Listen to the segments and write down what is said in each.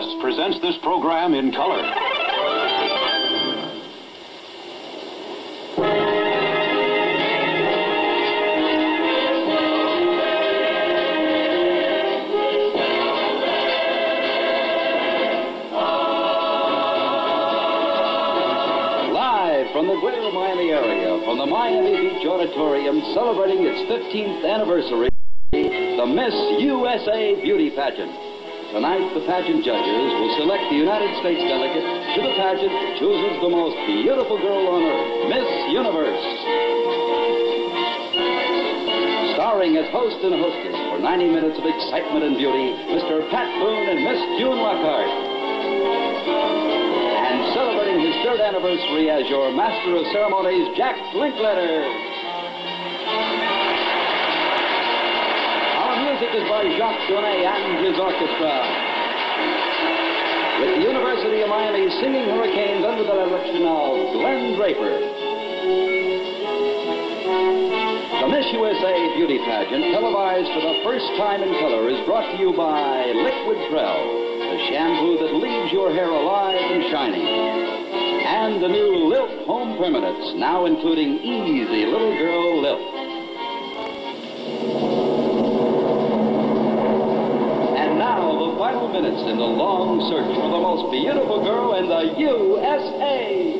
Presents this program in color. Live from the greater Miami area, from the Miami Beach Auditorium, celebrating its 15th anniversary, the Miss USA Beauty Pageant. Tonight, the pageant judges will select the United States delegate to the pageant that chooses the most beautiful girl on earth, Miss Universe. Starring as host and hostess for 90 minutes of excitement and beauty, Mr. Pat Boone and Miss June Lockhart. And celebrating his third anniversary as your master of ceremonies, Jack Linkletter. Music is by Jacques Donnet and his orchestra. With the University of Miami singing hurricanes under the direction of Glenn Draper. The Miss USA Beauty Pageant, televised for the first time in color, is brought to you by Liquid Prell, the shampoo that leaves your hair alive and shining. And the new Lilt Home Permanents, now including easy little girl Lilt. Final minutes in the long search for the most beautiful girl in the USA.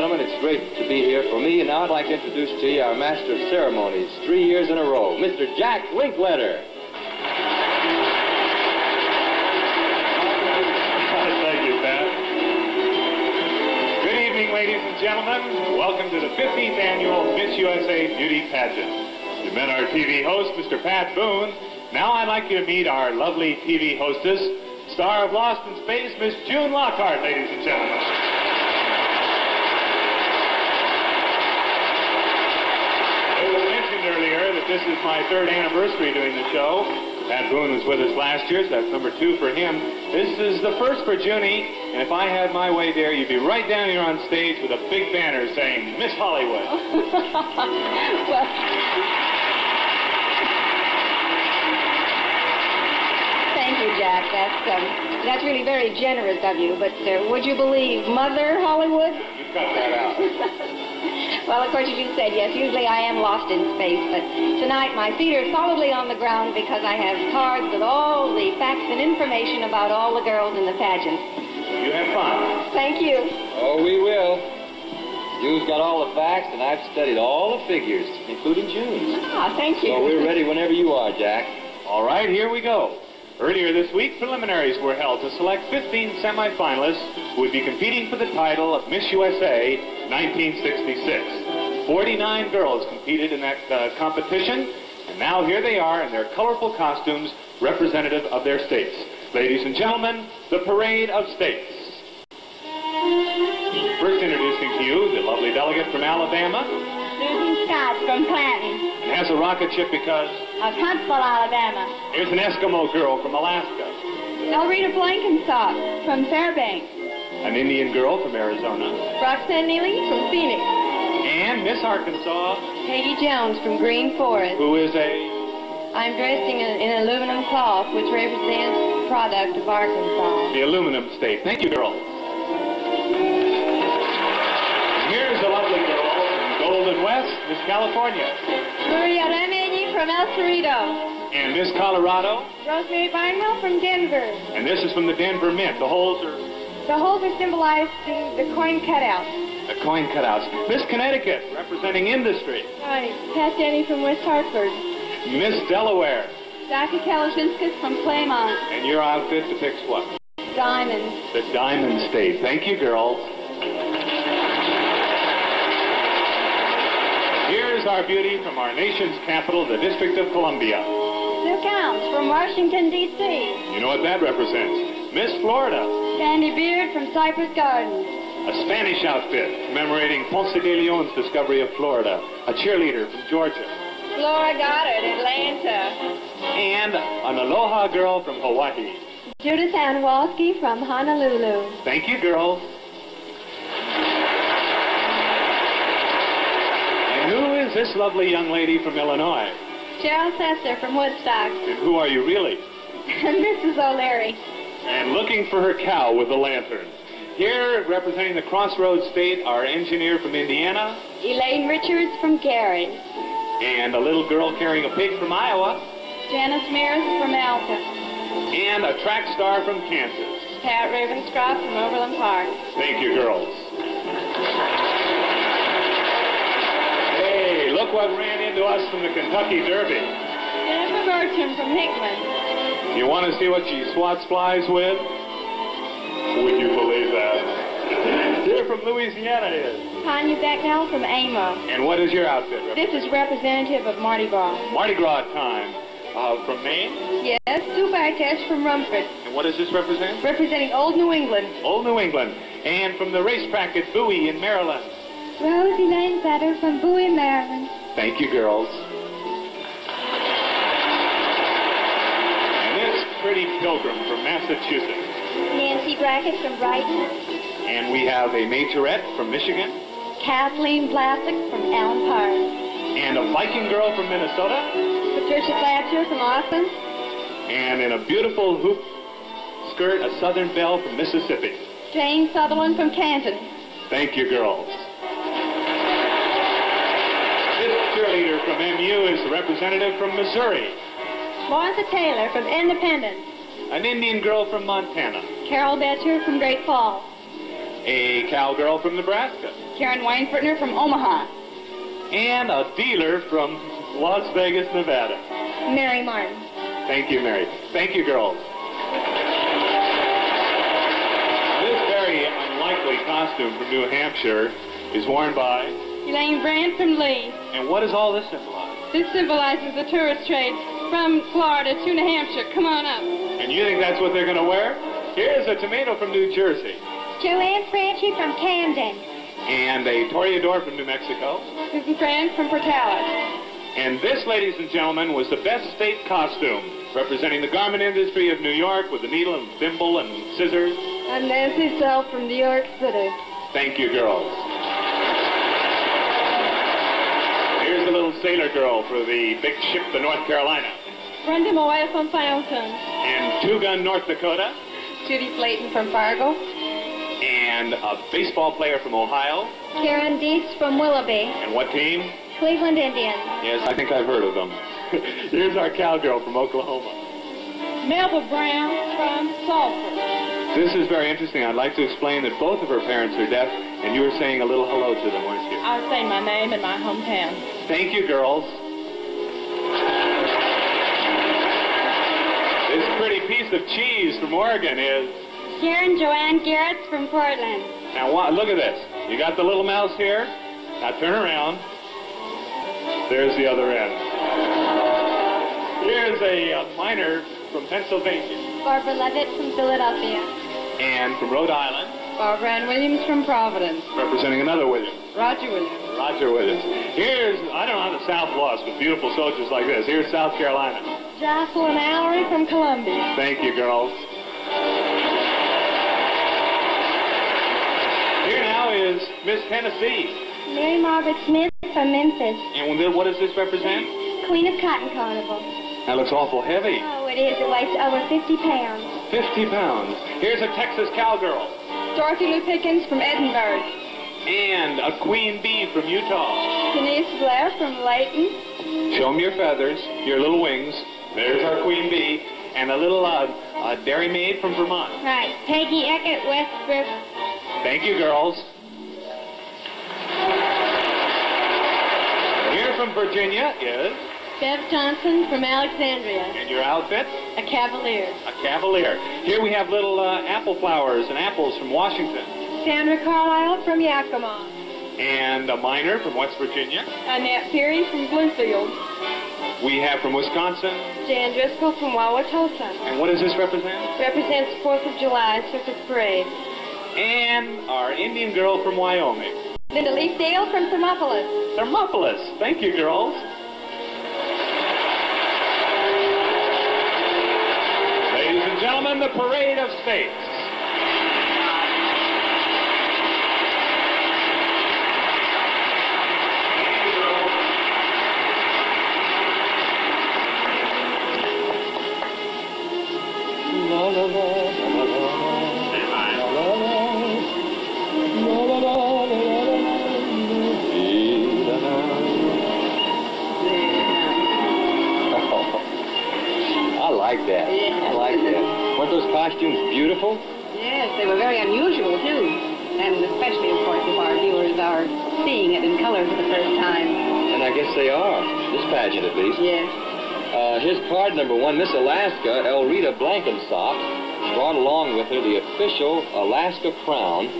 Gentlemen. It's great to be here for me. And now I'd like to introduce to you our Master of Ceremonies, three years in a row, Mr. Jack Linkletter. Thank you, Pat. Good evening, ladies and gentlemen. Welcome to the 15th annual Miss USA Beauty Pageant. You met our TV host, Mr. Pat Boone. Now I'd like you to meet our lovely TV hostess, star of Lost in Space, Miss June Lockhart, ladies and gentlemen. It was mentioned earlier that this is my third anniversary doing the show. Pat Boone was with us last year, so that's number two for him. This is the first for Junie, and if I had my way there, you'd be right down here on stage with a big banner saying Miss Hollywood. well, thank you, Jack. That's um, that's really very generous of you. But uh, would you believe Mother Hollywood? You cut that out. Well, of course, as you said, yes, usually I am lost in space, but tonight my feet are solidly on the ground because I have cards with all the facts and information about all the girls in the pageant. You have fun. Thank you. Oh, we will. June's got all the facts, and I've studied all the figures, including June's. Ah, thank you. So we're ready whenever you are, Jack. All right, here we go. Earlier this week, preliminaries were held to select 15 semifinalists who would be competing for the title of Miss USA 1966. 49 girls competed in that uh, competition, and now here they are in their colorful costumes representative of their states. Ladies and gentlemen, the Parade of States. First introducing to you the lovely delegate from Alabama, Susan Scott from Clanton, has a rocket ship because of Huntsville, Alabama. here's an Eskimo girl from Alaska, Elrita Blankenstock from Fairbanks. an Indian girl from Arizona, Roxanne Neely from Phoenix. and Miss Arkansas, Katie Jones from Green Forest. who is a I'm dressed in, a, in aluminum cloth, which represents the product of Arkansas. the aluminum state. Thank you, girls. Miss California, Maria Remenyi from El Cerrito. and Miss Colorado, Rosemary Barnhill from Denver. and this is from the Denver Mint. The holes are The holes are symbolized in the coin cutouts. the coin cutouts. Miss Connecticut, representing industry. Right. Pat Denny from West Hartford. Miss Delaware, Jackie Kalashenskas from Claymont. and your outfit depicts what? Diamonds. The Diamond State. Thank you, girls. Here's our beauty from our nation's capital, the District of Columbia. Sue Counts from Washington, D.C. You know what that represents? Miss Florida, Sandy Beard from Cypress Gardens. a Spanish outfit commemorating Ponce de Leon's discovery of Florida, a cheerleader from Georgia, Flora Goddard, Atlanta. and an Aloha girl from Hawaii. Judith Anwalski from Honolulu. Thank you, girls. And who is this lovely young lady from Illinois? Cheryl Sester from Woodstock. And who are you really? Mrs. O'Leary. And looking for her cow with a lantern. Here, representing the Crossroads State, our engineer from Indiana, Elaine Richards from Gary. and a little girl carrying a pig from Iowa, Janice Mears from Alton. and a track star from Kansas. Pat Ravenscroft from Overland Park. Thank you, girls. Look what ran into us from the Kentucky Derby. Jennifer Bertram from Hickman. You want to see what she swats flies with? Would you believe that? Here from Louisiana is. Tanya Becknell from Amo. And what is your outfit? This is representative of Mardi Gras. Mardi Gras time. Uh, from Maine? Yes, Sue Bartesh from Rumford. And what does this represent? Representing Old New England. Old New England. And from the racetrack at Bowie in Maryland. Rose Elaine Sutter from Bowie, Maryland. Thank you, girls. And this pretty pilgrim from Massachusetts. Nancy Brackett from Brighton. And we have a majorette from Michigan. Kathleen Vlasic from Allen Park. And a Viking girl from Minnesota. Patricia Thatcher from Austin. And in a beautiful hoop skirt, a Southern Belle from Mississippi. Jane Sutherland from Canton. Thank you, girls. Cheerleader from MU is the representative from Missouri. Martha Taylor from Independence. An Indian girl from Montana. Carol Betcher from Great Falls. A cowgirl from Nebraska. Karen Weinfertner from Omaha. And a dealer from Las Vegas, Nevada. Mary Martin. Thank you, Mary. Thank you, girls. This very unlikely costume from New Hampshire is worn by. Elaine Brandt from Lee. And what does all this symbolize? This symbolizes the tourist trade from Florida to New Hampshire. Come on up. And you think that's what they're going to wear? Here's a tomato from New Jersey. Joanne Franchi from Camden. And a toreador from New Mexico. Susan Friend from Portales. And this, ladies and gentlemen, was the best state costume, representing the garment industry of New York with the needle and thimble and scissors. I'm Nancy Self from New York City. Thank you, girls. Here's a little sailor girl for the big ship, the North Carolina. Brenda Moya from Fountain. And Two Gun, North Dakota. Judy Slayton from Fargo. And a baseball player from Ohio. Karen Dietz from Willoughby. And what team? Cleveland Indians. Yes, I think I've heard of them. Here's our cowgirl from Oklahoma. Melba Brown from Salford. This is very interesting. I'd like to explain that both of her parents are deaf, and you were saying a little hello to them, weren't you? I was saying my name and my hometown. Thank you, girls. This pretty piece of cheese from Oregon is. Sharon Joanne Garrett's from Portland. Now, wa- look at this. You got the little mouse here. Now turn around. There's the other end. Here's a, uh miner from Pennsylvania Barbara Levitt from Philadelphia. and from Rhode Island, Barbara Ann Williams from Providence. representing another William, Roger Williams. Roger Williams. Here's, I don't know how the South lost with beautiful soldiers like this. Here's South Carolina. Jocelyn Allery from Columbia. Thank you, girls. Here now is Miss Tennessee. Mary Margaret Smith from Memphis. And what does this represent? Queen of Cotton Carnival. That looks awful heavy. Oh, it is. It weighs over 50 pounds. 50 pounds. Here's a Texas cowgirl. Dorothy Lou Pickens from Edinburg. And a queen bee from Utah. Denise Blair from Layton. Show 'em your feathers, your little wings. There's our queen bee. And a little uh, uh, dairy maid from Vermont. Right. Peggy Eckert Westbrook. Thank you, girls. Here from Virginia is, Bev Johnson from Alexandria. and your outfit, A Cavalier. a cavalier. Here we have little uh, apple flowers and apples from Washington. Sandra Carlisle from Yakima. And a miner from West Virginia. Annette Peary from Bluefield. We have from Wisconsin. Jan Driscoll from Wauwatosa. And what does this represent? Represents 4th of July Circus Parade. And our Indian girl from Wyoming. Linda Leafdale from Thermopolis. Thermopolis. Thank you, girls. Gentlemen, the parade of states. Card number one. Miss Alaska, Elrita Blankensop, brought along with her the official Alaska crown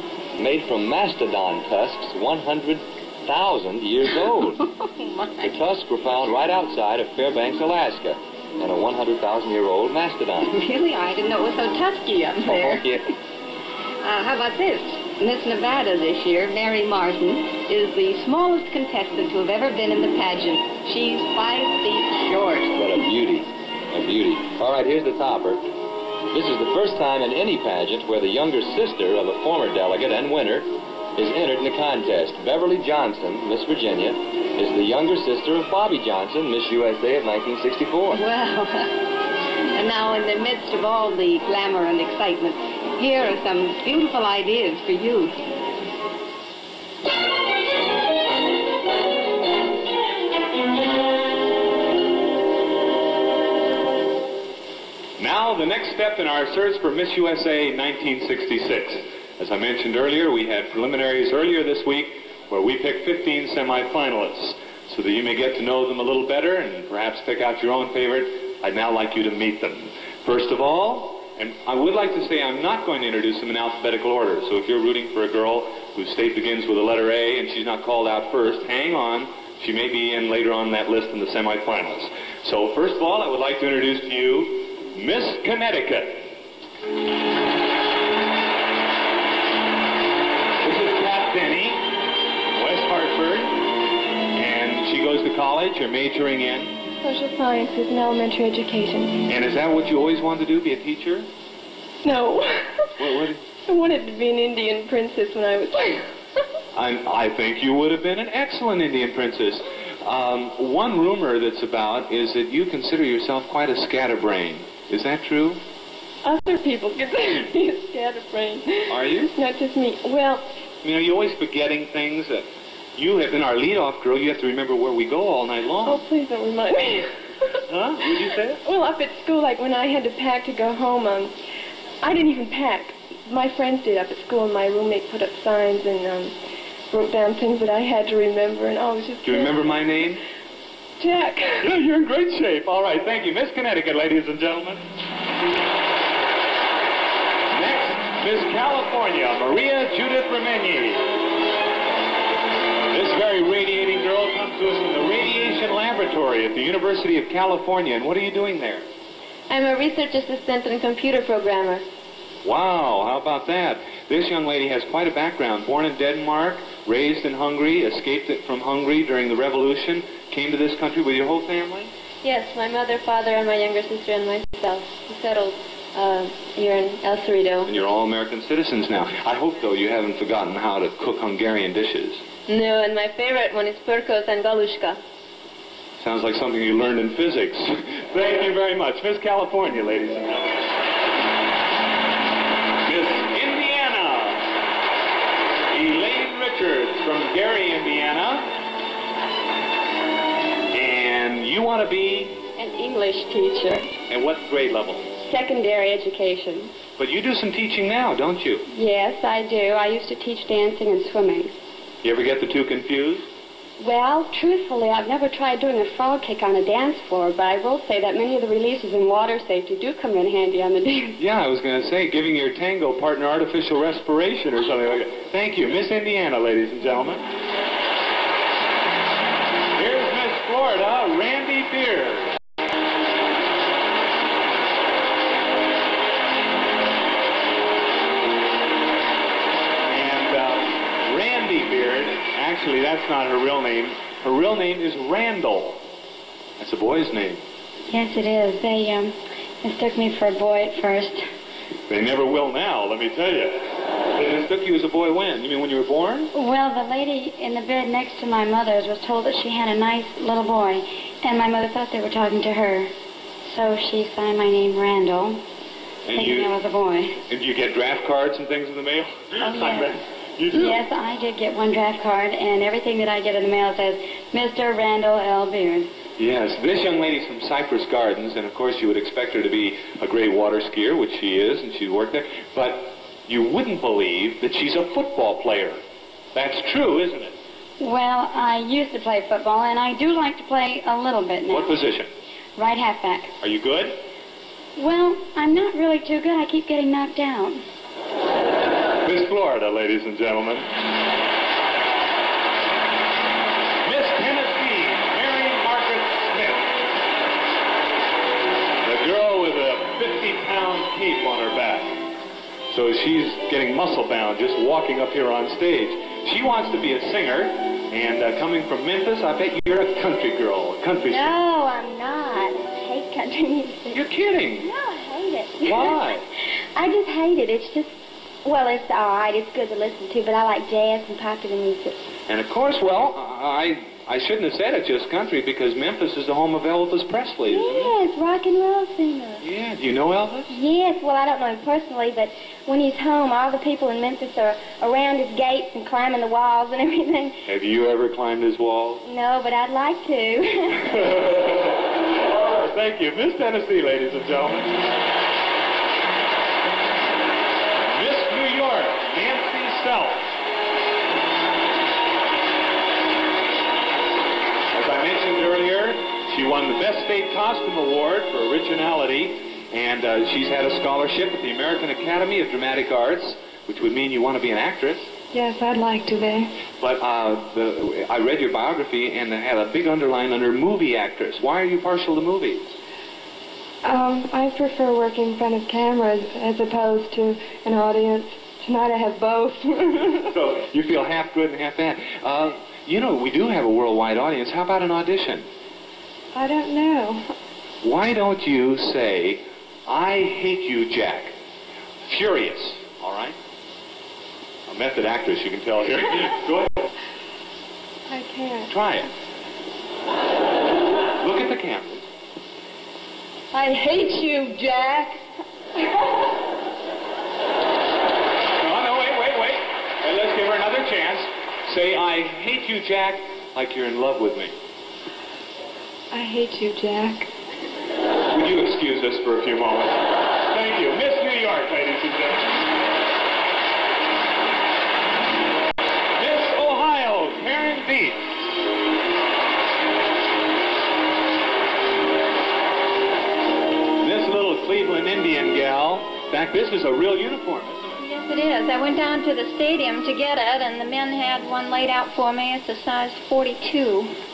made from mastodon tusks 100,000 years old. The tusks were found right outside of Fairbanks, Alaska, and a 100,000-year-old mastodon. Really? I didn't know it was so tusky up Oh, there. yeah. Uh, how about this? Miss Nevada this year, Mary Martin, is the smallest contestant to have ever been in the pageant. She's five feet short. Beauty. A beauty. All right, here's the topper. This is the first time in any pageant where the younger sister of a former delegate and winner is entered in the contest. Beverly Johnson, Miss Virginia, is the younger sister of Bobby Johnson, Miss USA of 1964. Well, and now in the midst of all the glamour and excitement, here are some beautiful ideas for you. Now, the next step in our search for Miss USA 1966. As I mentioned earlier, we had preliminaries earlier this week where we picked 15 semifinalists. So that you may get to know them a little better and perhaps pick out your own favorite, I'd now like you to meet them. First of all, and I would like to say I'm not going to introduce them in alphabetical order. So if you're rooting for a girl whose state begins with the letter A and she's not called out first, hang on. She may be in later on that list in the semifinals. So first of all, I would like to introduce to you Miss Connecticut. This is Pat Denny, West Hartford, and she goes to college or majoring in. Social sciences and elementary education. And is that what you always wanted to do, be a teacher? No. What, what, I wanted to be an Indian princess when I was I, I think you would have been an excellent Indian princess. Um, one rumor that's about is that you consider yourself quite a scatterbrain. Is that true? Other people consider me a scatterbrain. Are you? Not just me. Well, You know, you're always forgetting things. That you have been our lead-off girl. You have to remember where we go all night long. oh, please don't remind me. Huh? What did you say? Well, up at school, like when I had to pack to go home, um, I didn't even pack. My friends did up at school, and my roommate put up signs and um, wrote down things that I had to remember, and oh, it was just... Do you remember my name? Jack. Yeah, you're in great shape. All right, thank you. Miss Connecticut, ladies and gentlemen. Next, Miss California, Maria Judith Remenyi. This very radiating girl comes to us from the Radiation Laboratory at the University of California. And what are you doing there? I'm a research assistant and computer programmer. Wow, how about that? This young lady has quite a background. Born in Denmark, raised in Hungary, escaped it from Hungary during the revolution, came to this country with your whole family? Yes, my mother, father, and my younger sister and myself. We settled uh, here in El Cerrito. And you're all American citizens now. I hope, though, you haven't forgotten how to cook Hungarian dishes. No, and my favorite one is Purkos and Galushka. Sounds like something you learned in physics. Thank you very much. Miss California, ladies and gentlemen. Miss Indiana. Elaine Richards from Gary, Indiana. And you want to be An English teacher. at what grade level? Secondary education. But you do some teaching now, don't you? Yes, I do. I used to teach dancing and swimming. You ever get the two confused? Well, truthfully, I've never tried doing a frog kick on a dance floor, but I will say that many of the releases in water safety do come in handy on the dance. Yeah, I was going to say, giving your tango partner artificial respiration or something like that. Thank you. Miss Indiana, ladies and gentlemen. Florida, Randy Beard. And uh, Randy Beard, actually, that's not her real name. Her real name is Randall. That's a boy's name. Yes, it is. They um, mistook me for a boy at first. They never will now, let me tell you. They mistook you as a boy when? You mean when you were born? Well, the lady in the bed next to my mother's was told that she had a nice little boy, and my mother thought they were talking to her. So she signed my name Randall, And thinking you, I was a boy. and you get draft cards and things in the mail? Oh, I yes. bet you do. Yes, I did get one draft card, and everything that I get in the mail says Mr. Randall L. Beard. Yes, this young lady's from Cypress Gardens, and of course you would expect her to be a great water skier, which she is, and she's worked there. But you wouldn't believe that she's a football player. That's true, isn't it? Well, I used to play football, and I do like to play a little bit now. What position? Right halfback. Are you good? Well, I'm not really too good. I keep getting knocked out. Miss Florida, ladies and gentlemen. Miss Tennessee, Mary Margaret Smith. The girl with a 50-pound cape on her back. So she's getting muscle-bound just walking up here on stage. She wants to be a singer, and uh, coming from Memphis, I bet you're a country girl, a country singer. No, I'm not. I hate country music. You're kidding. No, I hate it. Why? I just hate it. It's just, well, it's all right. It's good to listen to, but I like jazz and popular music. And of course, well, I I shouldn't have said it just country because Memphis is the home of Elvis Presley. Yes, rock and roll singer. Yeah, do you know Elvis? Yes, well, I don't know him personally, but when he's home, all the people in Memphis are around his gates and climbing the walls and everything. Have you ever climbed his walls? No, but I'd like to. Thank you. Miss Tennessee, ladies and gentlemen. Miss New York, Nancy Self. As I mentioned earlier, she won the Best State Costume Award for originality, and uh, she's had a scholarship at the American Academy of Dramatic Arts, which would mean you want to be an actress. Yes, I'd like to be. But uh, the, I read your biography and it had a big underline under movie actress. Why are you partial to movies? Um, I prefer working in front of cameras as opposed to an audience. Tonight I have both. So you feel half good and half bad. Uh, you know, we do have a worldwide audience. How about an audition? I don't know. Why don't you say, I hate you, Jack? Furious, all right? A method actress, you can tell here. Go ahead. I can't. Try it. Look at the camera. I hate you, Jack. No, no, wait, wait, wait. Uh, let's give her another chance. Say, I hate you, Jack, like you're in love with me. I hate you, Jack. Would you excuse us for a few moments? Thank you. Miss New York, ladies and gentlemen. Miss Ohio, Karen Beats. This little Cleveland Indian gal, in fact, this is a real uniform, isn't it? it is. I went down to the stadium to get it, and the men had one laid out for me. It's a size 42.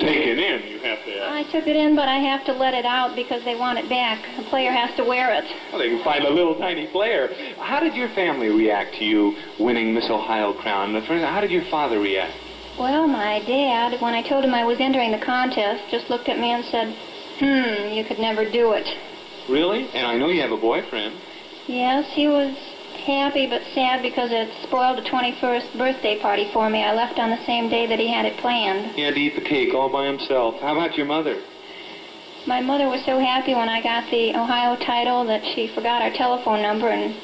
Taken in, you have to. I took it in, but I have to let it out because they want it back. The player has to wear it. Well, they can find a little tiny player. How did your family react to you winning Miss Ohio crown? How did your father react? Well, my dad, when I told him I was entering the contest, just looked at me and said, hmm, you could never do it. Really? And I know you have a boyfriend. Yes, he was happy but sad because it spoiled the 21st birthday party for me. I left on the same day that he had it planned. He had to eat the cake all by himself. How about your mother? My mother was so happy when I got the Ohio title that she forgot our telephone number and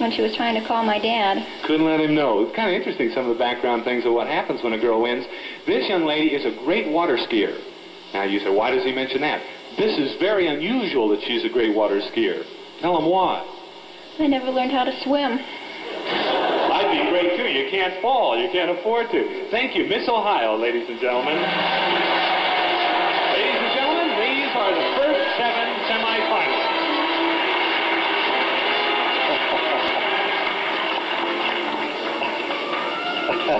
when she was trying to call my dad. Couldn't let him know. It's kind of interesting, some of the background things of what happens when a girl wins. This young lady is a great water skier. Now you say, why does he mention that? This is very unusual that she's a great water skier. Tell him why. I never learned how to swim. I'd be great too. You can't fall. You can't afford to. Thank you, Miss Ohio, ladies and gentlemen. ladies and gentlemen, these are the first seven semifinalists.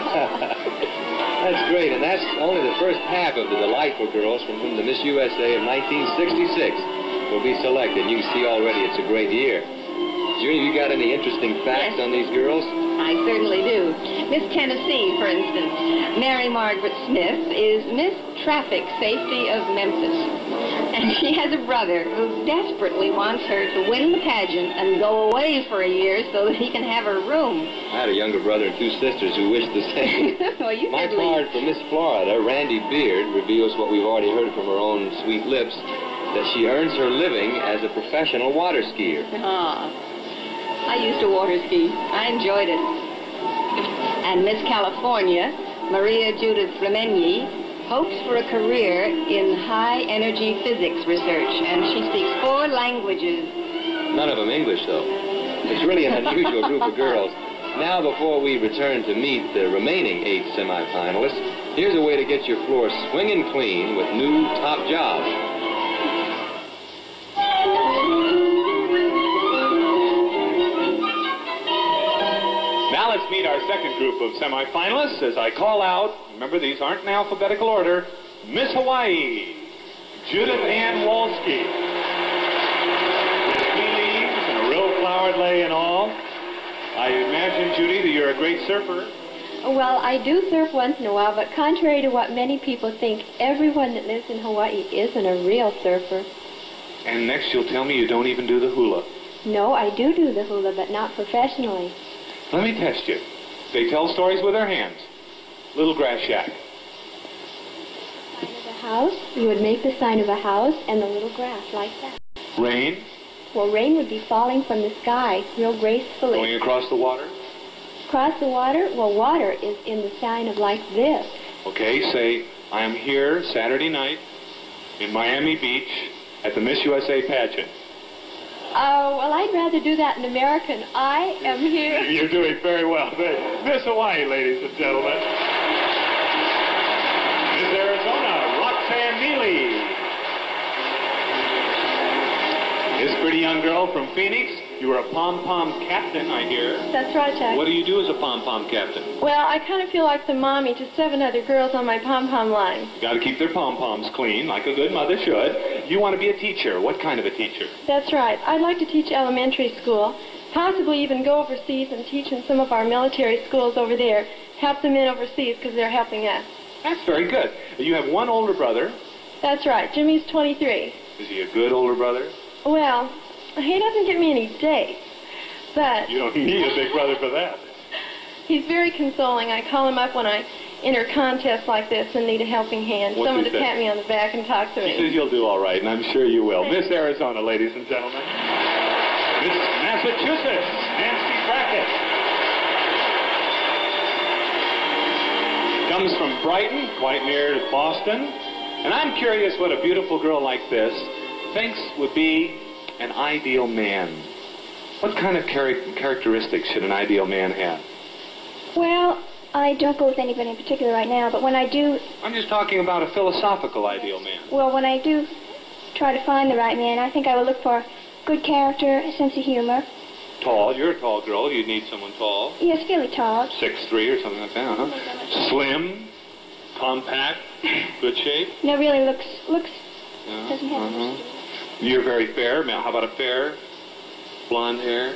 That's great, and that's only the first half of the delightful girls from whom the Miss USA of 1966 will be selected. You see already it's a great year. Junie, you got any interesting facts Yes. on these girls? I certainly do. Miss Tennessee, for instance, Mary Margaret Smith is Miss Traffic Safety of Memphis. And she has a brother who desperately wants her to win the pageant and go away for a year so that he can have her room. I had a younger brother and two sisters who wished the same. well, you My leave. card for Miss Florida, Randy Beard, reveals what we've already heard from her own sweet lips, that she earns her living as a professional water skier. Ah, I used to water ski. I enjoyed it. And Miss California, Maria Judith Remenyi, hopes for a career in high energy physics research, and she speaks four languages. None of them English, though. It's really an unusual group of girls. Now, before we return to meet the remaining eight semifinalists, here's a way to get your floor swinging clean with new top jobs. Meet our second group of semifinalists as I call out, remember these aren't in alphabetical order, Miss Hawaii, Judith Ann Walsky. With tea leaves and a real flowered lei and all. I imagine, Judy, that you're a great surfer. Well, I do surf once in a while, but contrary to what many people think, everyone that lives in Hawaii isn't a real surfer. And next you'll tell me you don't even do the hula. No, I do do the hula, but not professionally. Let me test you. They tell stories with their hands. Little grass shack. Sign of a house, you would make the sign of a house and the little grass like that. Rain, Well, rain would be falling from the sky real gracefully. going across the water. Across the water, well, water is in the sign of like this. Okay, say, I am here Saturday night in Miami Beach at the Miss USA pageant. Oh, well, I'd rather do that in American. I am here. You're doing very well. Miss Hawaii, ladies and gentlemen. Miss Arizona, Roxanne Neely. This pretty young girl from Phoenix, you were a pom-pom captain, I hear. That's right, Jack. What do you do as a pom-pom captain? Well, I kind of feel like the mommy to seven other girls on my pom-pom line. You got to keep their pom-poms clean, like a good mother should. You want to be a teacher. What kind of a teacher? That's right. I'd like to teach elementary school, possibly even go overseas and teach in some of our military schools over there. Help them in overseas because they're helping us. That's very good. You have one older brother. That's right. Jimmy's 23. Is he a good older brother? Well, he doesn't give me any dates, but You don't need a big brother for that. he's very consoling. I call him up when I enter contests like this and need a helping hand. What's Someone to say? pat me on the back and talk to He me. says you'll do all right, and I'm sure you will. Miss Arizona, ladies and gentlemen. Miss Massachusetts, Nancy Brackett. Comes from Brighton, quite near to Boston. And I'm curious what a beautiful girl like this thinks would be an ideal man. What kind of char- characteristics should an ideal man have? Well, I don't go with anybody in particular right now, but when I do, I'm just talking about a philosophical ideal man. well, when I do try to find the right man, I think I will look for good character, a sense of humor, Tall. You're a tall girl. You'd need someone tall. Yes, fairly tall. Six three or something like that, huh? Slim, compact, good shape. No, really looks looks Yeah. doesn't have uh-huh. You're very fair. Now, how about a fair, blonde hair?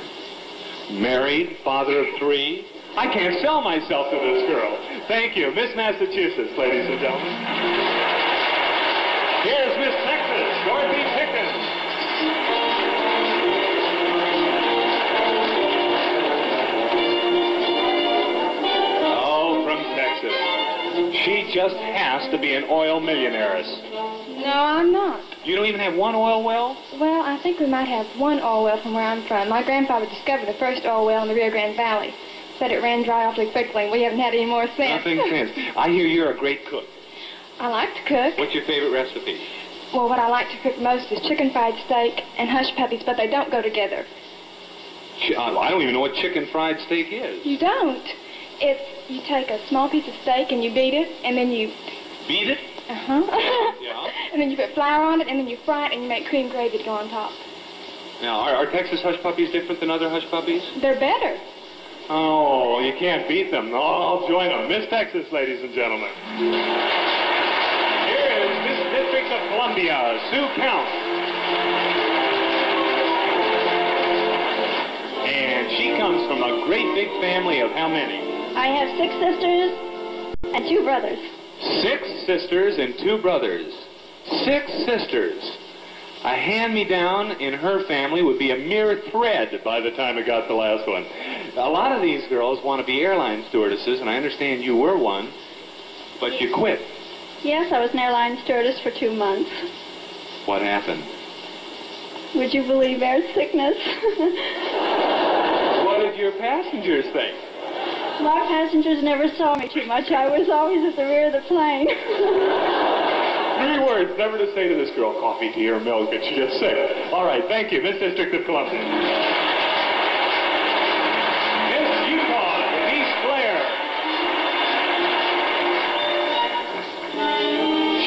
Married, father of three. I can't sell myself to this girl. Thank you, Miss Massachusetts, ladies and gentlemen. Here's Miss Texas, Dorothy Pickens. Oh, from Texas. She just has to be an oil millionaire. No, I'm not. You don't even have one oil well? Well, I think we might have one oil well from where I'm from. My grandfather discovered the first oil well in the Rio Grande Valley. Said it ran dry awfully quickly, and we haven't had any more since. Nothing since. I hear you're a great cook. I like to cook. What's your favorite recipe? Well, what I like to cook most is chicken fried steak and hush puppies, but they don't go together. I don't even know what chicken fried steak is. You don't. It's you take a small piece of steak and you beat it, and then you Beat it? Uh huh, Yeah. and then you put flour on it, and then you fry it, and you make cream gravy to go on top. Now, are, are Texas hush puppies different than other hush puppies? They're better. Oh, you can't beat them. Oh, I'll join them. Miss Texas, ladies and gentlemen. Here is Miss District of Columbia, Sue Count. And she comes from a great big family of how many? I have six sisters and two brothers. Six sisters and two brothers. Six sisters. A hand-me-down in her family would be a mere thread by the time it got the last one. A lot of these girls want to be airline stewardesses, and I understand you were one, but you quit. Yes, I was an airline stewardess for two months. What happened? Would you believe air sickness? What did your passengers think? My passengers never saw me too much. I was always at the rear of the plane. Three words never to say to this girl, coffee, tea, or milk, and she gets sick. All right, thank you, Miss District of Columbia. Miss Utah, Denise Blair.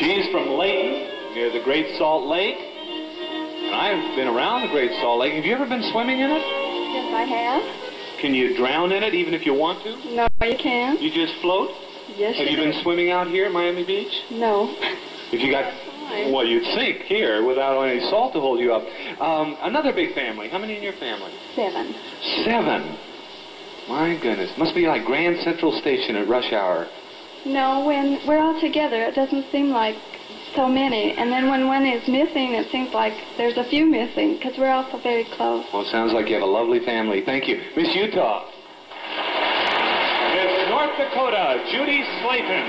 She's from Layton, near the Great Salt Lake. And I've been around the Great Salt Lake. Have you ever been swimming in it? yes, I have. Can you drown in it even if you want to? No, you can't. You just float? Yes, Have you been swimming out here at Miami Beach? No. If you got, well, you'd sink here without any salt to hold you up. Um, another big family. How many in your family? Seven. Seven. My goodness. Must be like Grand Central Station at rush hour. No, when we're all together, it doesn't seem like so many. And then when one is missing, it seems like there's a few missing because we're all so very close. Well, it sounds like you have a lovely family. Thank you. Miss Utah. Miss North Dakota, Judy Slayton.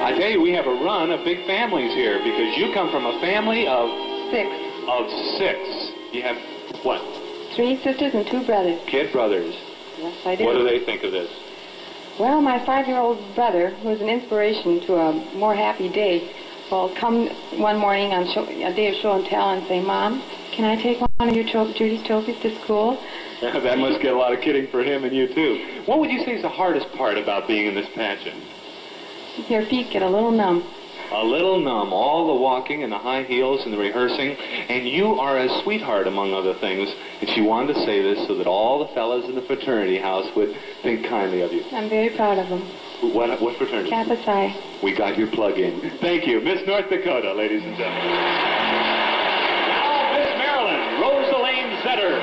I tell you, we have a run of big families here because you come from a family of Six. of six. You have what? Three sisters and two brothers. Kid brothers. Yes, I do. What do they think of this? Well, my five-year-old brother, who's an inspiration to a more happy day, will come one morning on show, a day of show and tell and say, Mom, can I take one of your tro- Judy's trophies to school? that must get a lot of kidding for him and you too. What would you say is the hardest part about being in this pageant? Your feet get a little numb. A little numb, all the walking and the high heels and the rehearsing, and you are a sweetheart among other things. And she wanted to say this so that all the fellas in the fraternity house would think kindly of you. I'm very proud of them. What, what fraternity? Kappa Psi. We got your plug in. Thank you, Miss North Dakota, ladies and gentlemen. Now, Miss Maryland, Rosaline Zetter.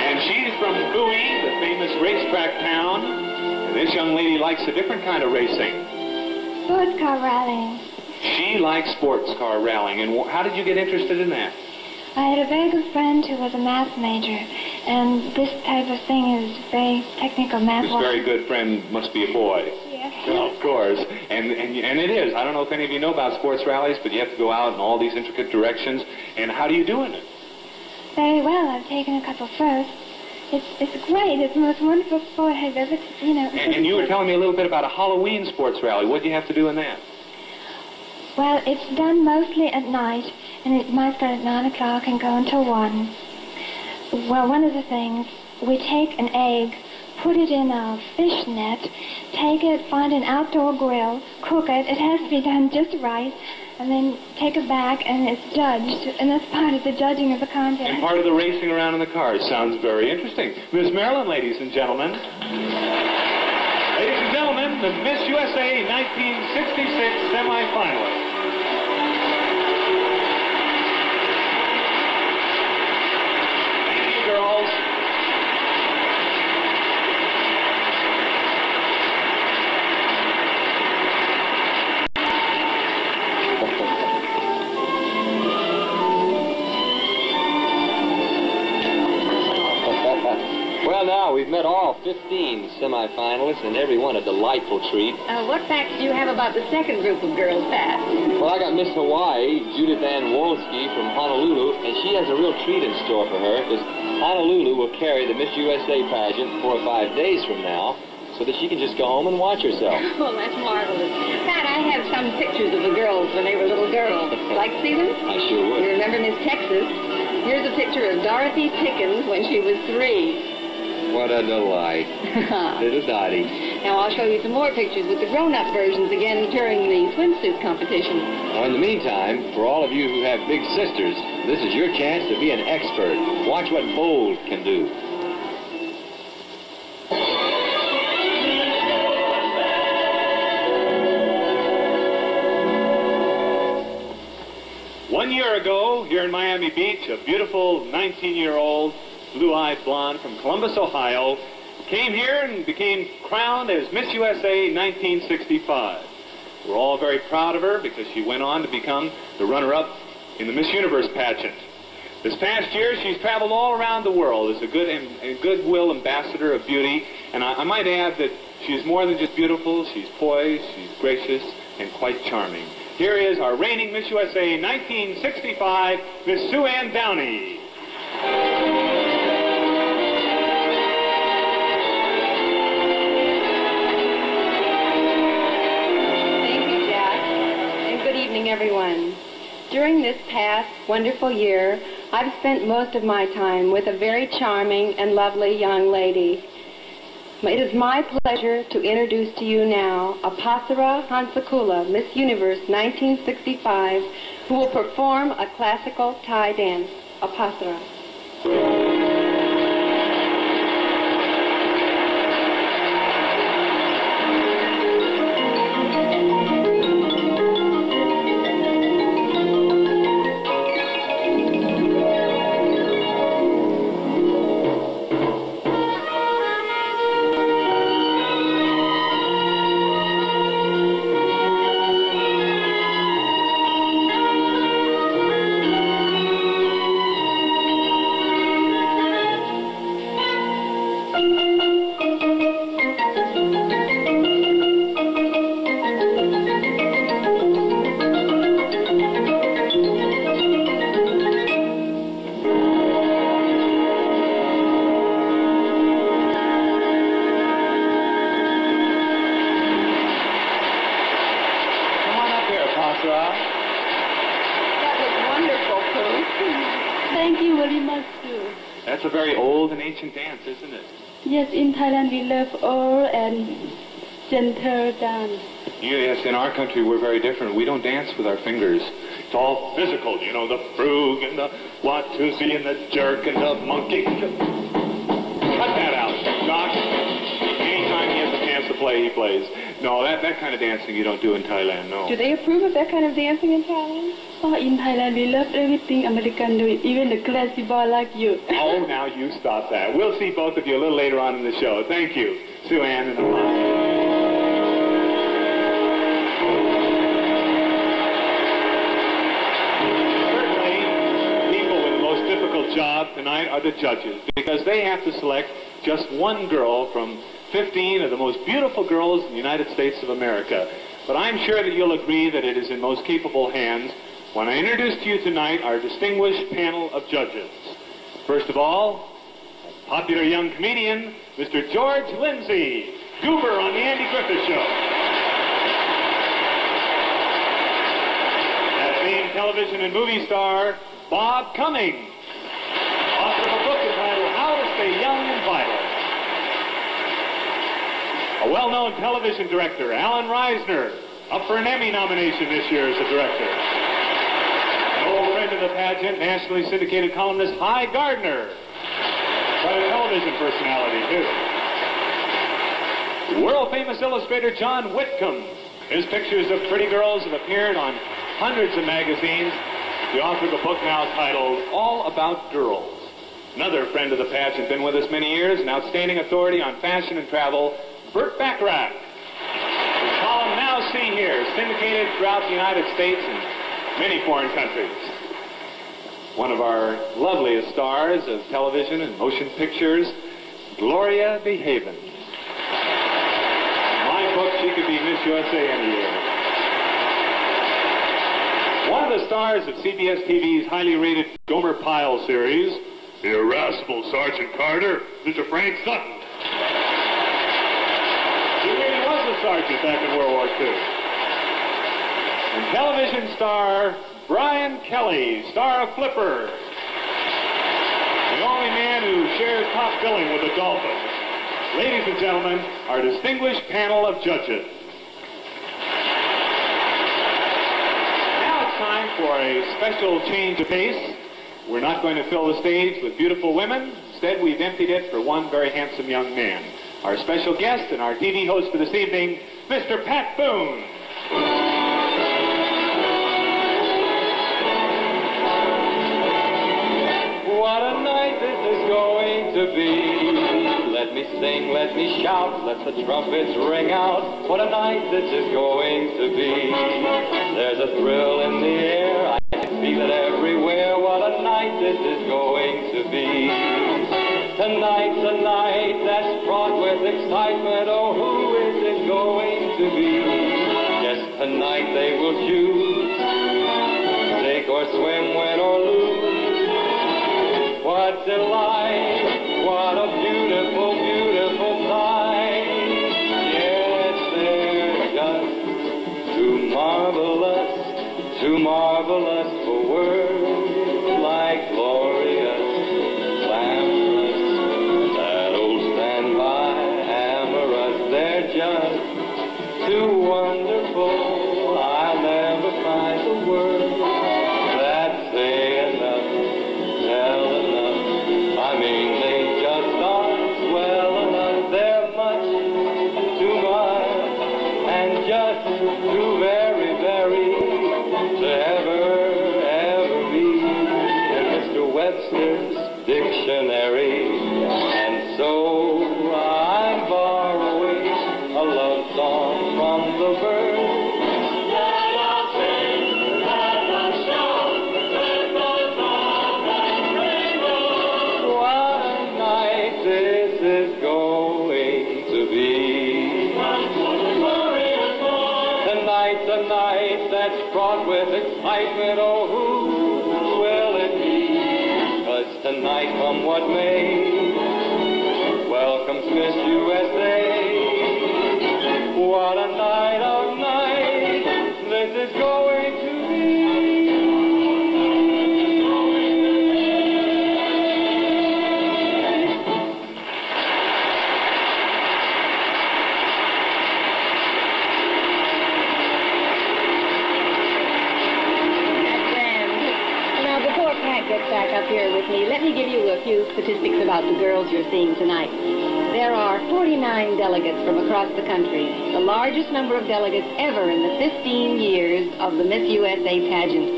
And she's from Bowie, the famous racetrack town. This young lady likes a different kind of racing. Sports car rallying. She likes sports car rallying. And how did you get interested in that? I had a very good friend who was a math major, and this type of thing is very technical math. This very good friend must be a boy. Yes. Well, of course, and, and and it is. I don't know if any of you know about sports rallies, but you have to go out in all these intricate directions. And how do you do in it? Very well. I've taken a couple firsts. It's it's great. It's the most wonderful sport I've ever, you know. And, and you were telling me a little bit about a Halloween sports rally. What do you have to do in that? Well, it's done mostly at night, and it might start at 9 o'clock and go until 1. Well, one of the things, we take an egg, put it in a fish net, take it, find an outdoor grill, cook it. It has to be done just right. And then take it back, and it's judged, and that's part of the judging of the contest. And part of the racing around in the cars. Sounds very interesting. Miss Marilyn, ladies and gentlemen. Ladies and gentlemen, the Miss USA 1966 semifinalist. Thank you, girls. 15 semifinalists, and every one a delightful treat. Uh, what facts do you have about the second group of girls, Pat? Well, I got Miss Hawaii, Judith Ann Wolski from Honolulu, and she has a real treat in store for her, because Honolulu will carry the Miss USA pageant four or five days from now, so that she can just go home and watch herself. Oh, that's marvelous. Pat, I have some pictures of the girls when they were little girls. Like to see them? I sure would. You remember Miss Texas? Here's a picture of Dorothy Pickens when she was three. What a delight. Little Dottie. Now I'll show you some more pictures with the grown-up versions again during the swimsuit competition. Now, in the meantime, for all of you who have big sisters, this is your chance to be an expert. Watch what bold can do. One year ago, here in Miami Beach, a beautiful 19-year-old blue-eyed blonde from Columbus, Ohio, came here and became crowned as Miss USA 1965. We're all very proud of her because she went on to become the runner-up in the Miss Universe pageant. This past year, she's traveled all around the world as a good a goodwill ambassador of beauty, and I, I might add that she's more than just beautiful. She's poised, she's gracious, and quite charming. Here is our reigning Miss USA 1965, Miss Sue Ann Downey. During this past wonderful year, I've spent most of my time with a very charming and lovely young lady. It is my pleasure to introduce to you now Apasara Hongsakula, Miss Universe 1965, who will perform a classical Thai dance. Apasara. Yes, in Thailand we love all and gentle dance. Yes, in our country we're very different. We don't dance with our fingers. It's all physical, you know, the frug and the watusi and the jerk and the monkey. Cut that out, Doc. Anytime he has a chance to play, he plays. No, that, that kind of dancing you don't do in Thailand, no. Do they approve of that kind of dancing in Thailand? Oh, in Thailand we love everything American do even the classy boy like you. Now you stop that. We'll see both of you a little later on in the show. Thank you, Sue Ann and difficult job tonight are the judges because they have to select just one girl from 15 of the most beautiful girls in the United States of America. But I'm sure that you'll agree that it is in most capable hands when I introduce to you tonight our distinguished panel of judges. First of all, popular young comedian, Mr. George Lindsay, Goober on the Andy Griffith Show. That famed television and movie star, Bob Cummings, author of a book entitled How to Stay Young and Vital. A well-known television director, Allen Reisner, up for an Emmy nomination this year as a director. An old friend of the pageant, nationally syndicated columnist Hy Gardner. Quite a television personality, too. World famous illustrator Jon Whitcomb. His pictures of pretty girls have appeared on hundreds of magazines. The author of a book now titled All About Girls. Another friend of the pageant, been with us many years, an outstanding authority on fashion and travel, Bert Bacharach. His column Now seen Here, syndicated throughout the United States and many foreign countries. One of our loveliest stars of television and motion pictures, Gloria DeHaven. In my book, she could be Miss USA any year. One of the stars of CBS TV's highly rated Gomer Pyle series, the irascible Sergeant Carter, Mr. Frank Sutton. He really was a sergeant back in World War II. And television star Brian Kelly, star of Flipper. The only man who shares top billing with the Dolphins. Ladies and gentlemen, our distinguished panel of judges. Now it's time for a special change of pace. We're not going to fill the stage with beautiful women. Instead, we've emptied it for one very handsome young man. Our special guest and our TV host for this evening, Mr. Pat Boone. Going to be. Let me sing, let me shout, let the trumpets ring out. What a night this is going to be. There's a thrill in the air, I can feel it everywhere. What a night this is going to be. Tonight's a night that's fraught with excitement. Oh, with excitement. Oh, who will it be? Cause tonight, come what may, about the girls you're seeing tonight. There are 49 delegates from across the country, the largest number of delegates ever in the 15 years of the Miss USA pageant.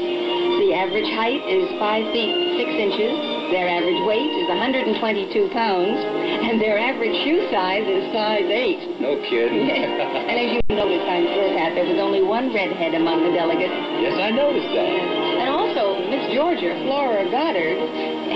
The average height is 5 feet 6 inches. Their average weight is 122 pounds. And their average shoe size is size 8. No kidding. and as you noticed, I'm sure, Pat, there was only one redhead among the delegates. yes, I noticed that. And also, Miss Georgia, Flora Goddard,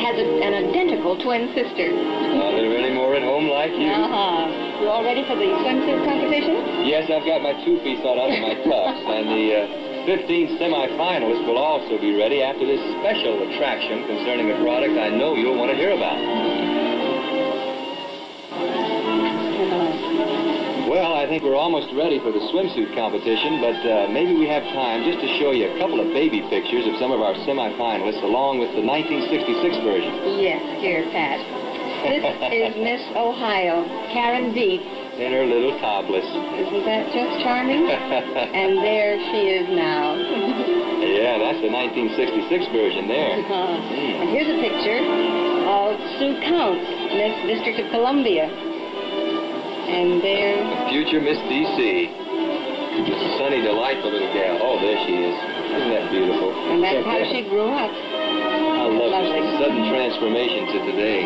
has a, an identical twin sister. Are there any more at home like you? Uh-huh. You all ready for the swimsuit competition? Yes, I've got my two piece on under my tux, and the uh, 15 semifinalists will also be ready after this special attraction concerning a product I know you'll want to hear about. Think we're almost ready for the swimsuit competition, but uh, maybe we have time just to show you a couple of baby pictures of some of our semifinalists along with the 1966 version. Yes, here, Pat. This is Miss Ohio, Karen Deep, in her little topless. Isn't that just charming? and there she is now. yeah, that's the 1966 version there. Uh, and here's a picture of Sue Counts, Miss District of Columbia. And there, Future Miss D.C. It's a sunny, delightful little gal. Oh, there she is. Isn't that beautiful? and that's how she grew up. I love Lovely. this sudden transformation to today.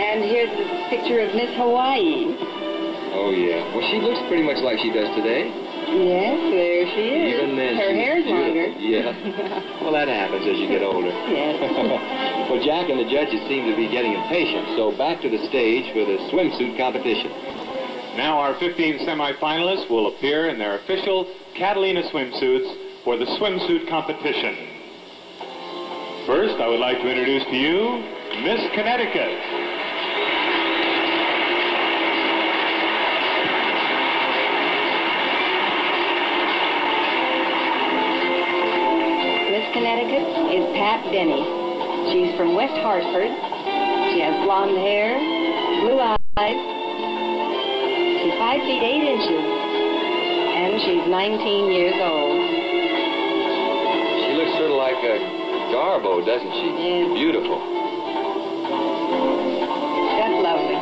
And here's a picture of Miss Hawaii. Oh, yeah. Well, she looks pretty much like she does today. Yes, there she is. Even then, Her hair's beautiful. longer. Yeah. Well, that happens as you get older. Yes. well, Jack and the judges seem to be getting impatient, so back to the stage for the swimsuit competition. Now our 15 semifinalists will appear in their official Catalina swimsuits for the swimsuit competition. First, I would like to introduce to you Miss Connecticut. Miss Connecticut is Pat Denny. She's from West Hartford. She has blonde hair, blue eyes. She's five feet eight inches, and she's 19 years old. She looks sort of like a Garbo, doesn't she? Yes. Beautiful. Just lovely.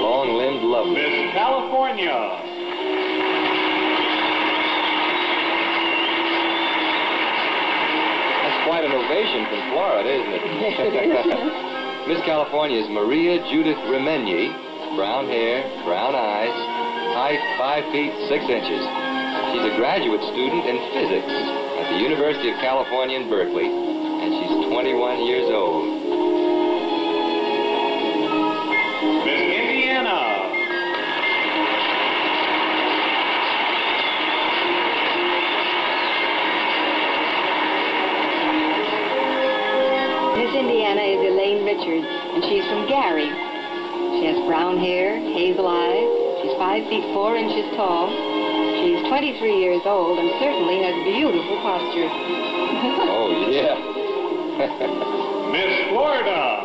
Long-limbed lovely. Miss California. That's quite an ovation from Florida, isn't it? Miss California is Maria Judith Remenyi. Brown hair, brown eyes, height 5 feet 6 inches. She's a graduate student in physics at the University of California in Berkeley, and she's 21 years old. And she's from Gary. She has brown hair, hazel eyes. She's five feet four inches tall. She's 23 years old and certainly has beautiful posture. Oh, yeah. Miss Florida.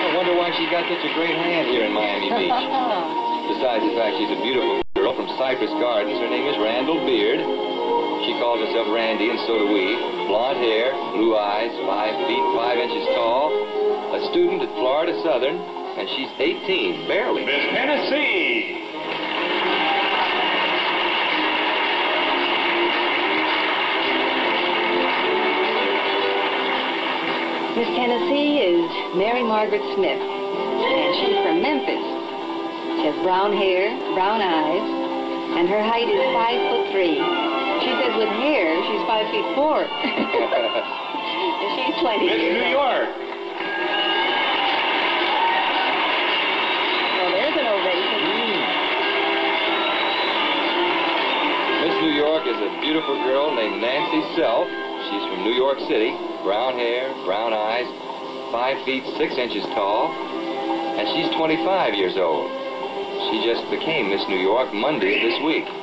I wonder why she got such a great hand here in Miami Beach. Besides the fact she's a beautiful girl from Cypress Gardens, her name is Randall Beard. She calls herself Randy, and so do we. Blonde hair, blue eyes, five feet five inches tall. A student at Florida Southern, and she's 18, barely. Miss Tennessee. Miss Tennessee is Mary Margaret Smith, and she's from Memphis. She has brown hair, brown eyes, and her height is five foot three. She says with hair, she's five feet four. and she's 20 Miss New old. York. Well, there's an ovation. Hmm. Miss New York is a beautiful girl named Nancy Self. She's from New York City. Brown hair, brown eyes, five feet six inches tall, and she's 25 years old. She just became Miss New York Monday of this week.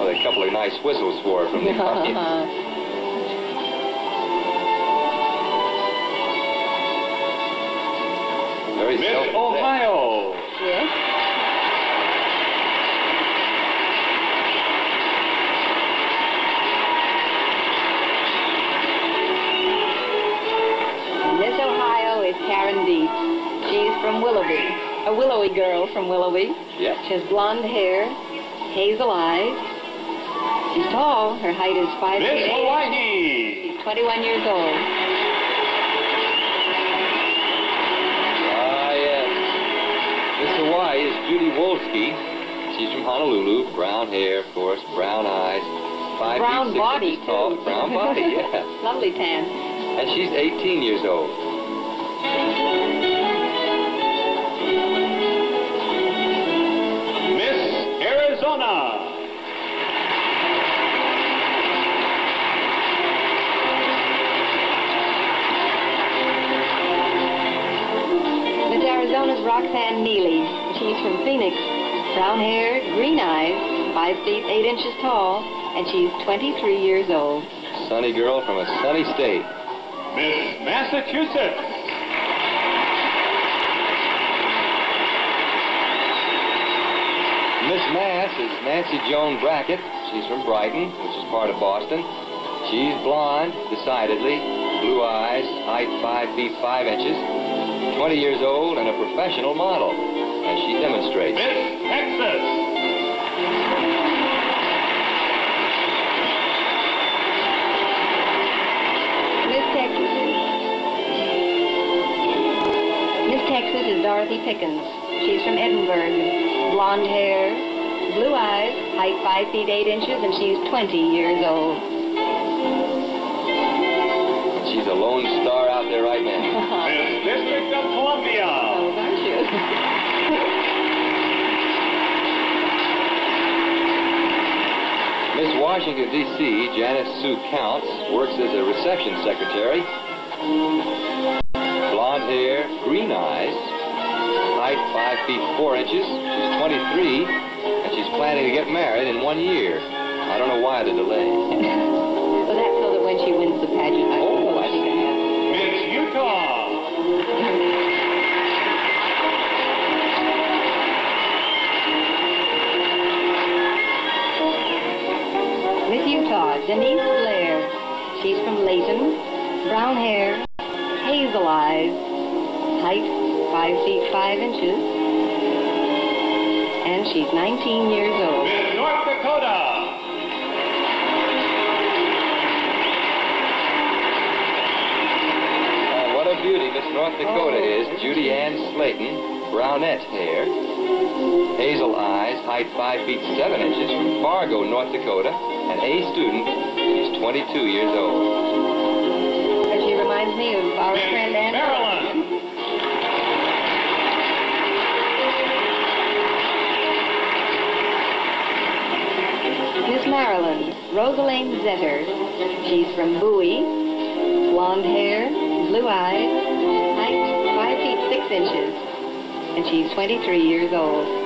Well, a couple of nice whistles for her from the audience. Very Miss self-possessed. Ohio. yes. Miss Ohio is Karen Deep. She's from Willoughby, a willowy girl from Willoughby. Yep. She has blonde hair, hazel eyes. She's tall. Her height is five Miss feet eight. Hawaii. She's 21 years old. Ah, yes. Miss Hawaii is Judy Wolski. She's from Honolulu. Brown hair, of course, brown eyes, five Brown feet six body, inches tall. too. Brown body, yeah. Lovely tan. And she's 18 years old. Miss Arizona's Roxanne Neely. She's from Phoenix. Brown hair, green eyes, five feet eight inches tall, and she's 23 years old. sunny girl from a sunny state. Miss Massachusetts. Miss Mass is Nancy Joan Brackett. She's from Brighton, which is part of Boston. She's blonde, decidedly, blue eyes, height 5 feet 5 inches, 20 years old, and a professional model, as she demonstrates. Miss Texas. Miss Texas. Miss Texas is Dorothy Pickens. She's from Edinburg. Blonde hair, blue eyes, height 5 feet 8 inches, and she's 20 years old. Washington, D.C., Janice Sue Counts, works as a reception secretary. Blonde hair, green eyes, height 5 feet 4 inches. She's 23, and she's planning to get married in one year. I don't know why the delay. Denise Blair. She's from Layton. Brown hair, hazel eyes, height 5 feet 5 inches, and she's 19 years old. Miss North Dakota. Oh, what a beauty Miss North Dakota oh. is. Judy Ann Slayton, brownette hair, hazel eyes, height 5 feet 7 inches, from Fargo, North Dakota, an A student. She's 22 years old. And she reminds me of our Miss friend Ann. Maryland. Miss Maryland, Rosaline Zetter. She's from Bowie. Blonde hair, blue eyes, height 5 feet 6 inches, and she's 23 years old.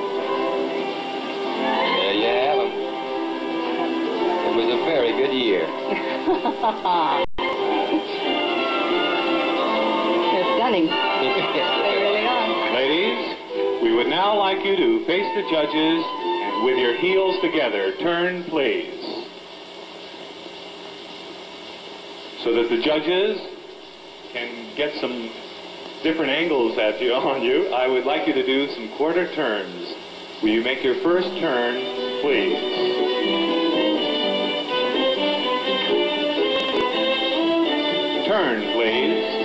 They're stunning. They really are. Ladies, we would now like you to face the judges and with your heels together, turn please. So that the judges can get some different angles at you on you, I would like you to do some quarter turns. Will you make your first turn, please? Turn, please.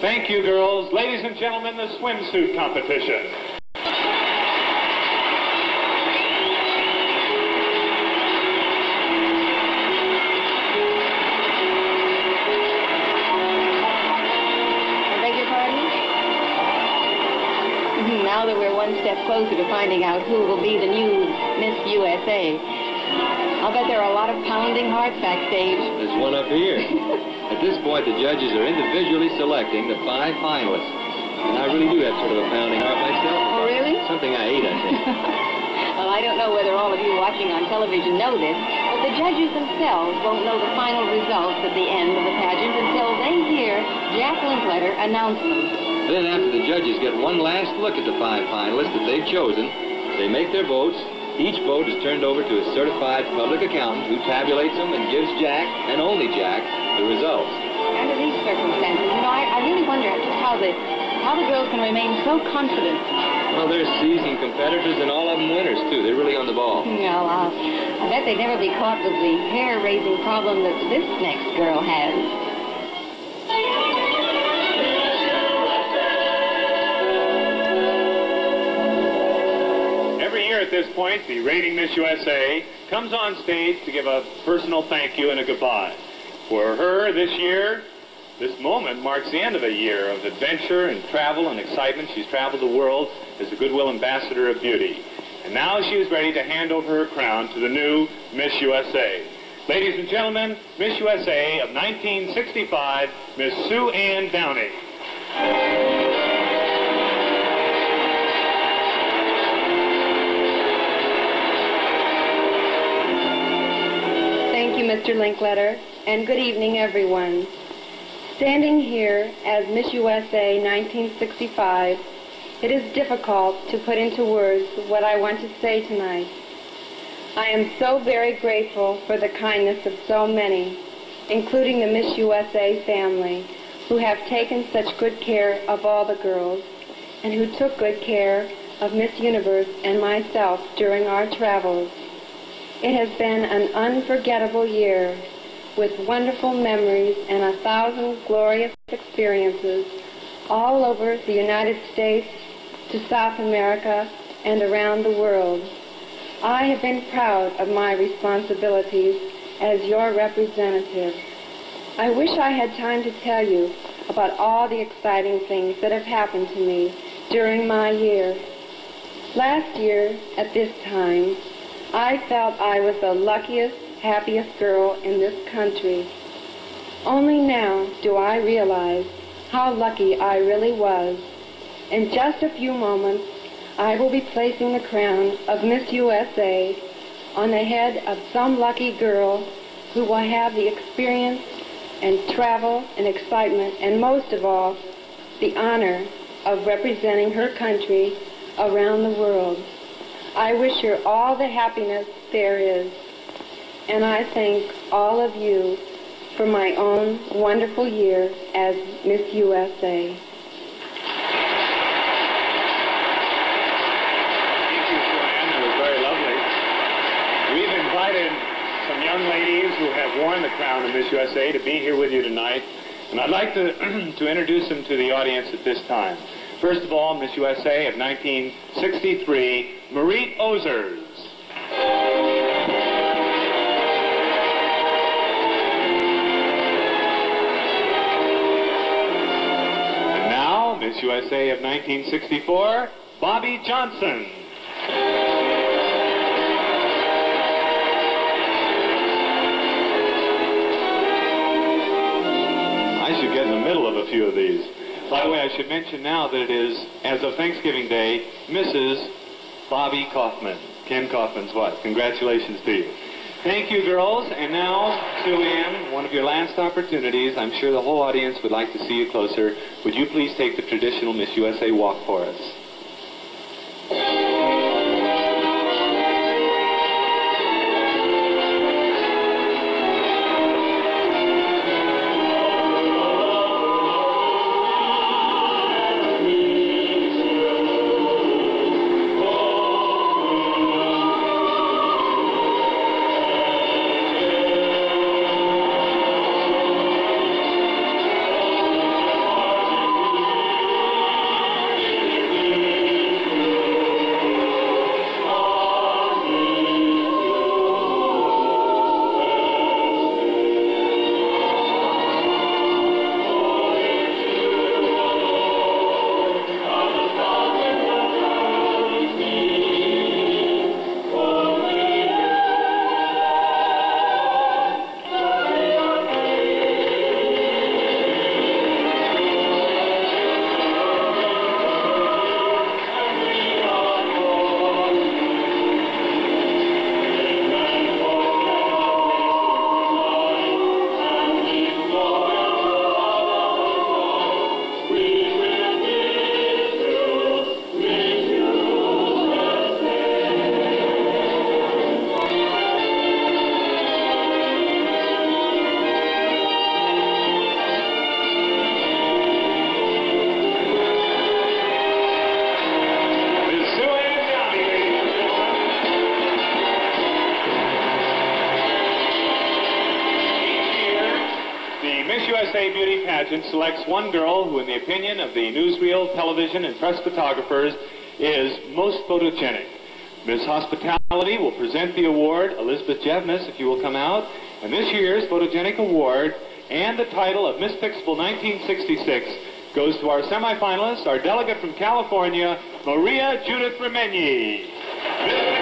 Thank you, girls. Ladies and gentlemen, the swimsuit competition. Closer to finding out who will be the new Miss USA, I'll bet there are a lot of pounding hearts backstage. There's one up here. At this point, the judges are individually selecting the five finalists. And I really do have sort of a pounding heart myself. Oh, really? Something I ate, I think. well, I don't know whether all of you watching on television know this, but the judges themselves won't know the final results at the end of the pageant until they hear Jack Linkletter announce them. Then, after the judges get one last look at the five finalists that they've chosen, they make their votes. Each vote is turned over to a certified public accountant who tabulates them and gives Jack, and only Jack, the results. Under these circumstances, you know, I, I really wonder just how the how the girls can remain so confident. Well, they're seasoned competitors, and all of them winners, too. They're really on the ball. Well, uh, I bet they'd never be caught with the hair-raising problem that this next girl has. Point, the Rating Miss USA comes on stage to give a personal thank you and a goodbye. For her this year, This moment marks the end of a year of adventure and travel and excitement. She's traveled the world as the Goodwill Ambassador of Beauty. And now she is ready to hand over her crown to the new Miss USA. Ladies and gentlemen, Miss USA of 1965, Miss Sue Ann Downey. Mr. Linkletter, and good evening, everyone. Standing here as Miss USA 1965, it is difficult to put into words what I want to say tonight. I am so very grateful for the kindness of so many, including the Miss USA family, who have taken such good care of all the girls and who took good care of Miss Universe and myself during our travels. It has been an unforgettable year with wonderful memories and a thousand glorious experiences all over the United States to South America and around the world. I have been proud of my responsibilities as your representative. I wish I had time to tell you about all the exciting things that have happened to me during my year. Last year, at this time, I felt I was the luckiest, happiest girl in this country. Only now do I realize how lucky I really was. In just a few moments, I will be placing the crown of Miss USA on the head of some lucky girl who will have the experience and travel and excitement and most of all, the honor of representing her country around the world. I wish her all the happiness there is. And I thank all of you for my own wonderful year as Miss USA. Thank you, Joanne. That was very lovely. We've invited some young ladies who have worn the crown of Miss USA to be here with you tonight. And I'd like to, to introduce them to the audience at this time. First of all, Miss USA of 1963, Marite Ozers. And now, Miss USA of 1964, Bobbie Johnson. I should get in the middle of a few of these. By the way, I should mention now that it is, as of Thanksgiving Day, Mrs. Bobby Kaufman, Ken Kaufman's wife. Congratulations to you. Thank you, girls. And now, Sue Ann, one of your last opportunities. I'm sure the whole audience would like to see you closer. Would you please take the traditional Miss USA walk for us? Pageant selects one girl who, in the opinion of the newsreel, television, and press photographers, is most photogenic. Miss Hospitality will present the award, Elizabeth Jevnis, if you will come out, And this year's Photogenic Award and the title of Miss Pixable 1966 goes to our semifinalist, our delegate from California, Maria Judith Remenyi.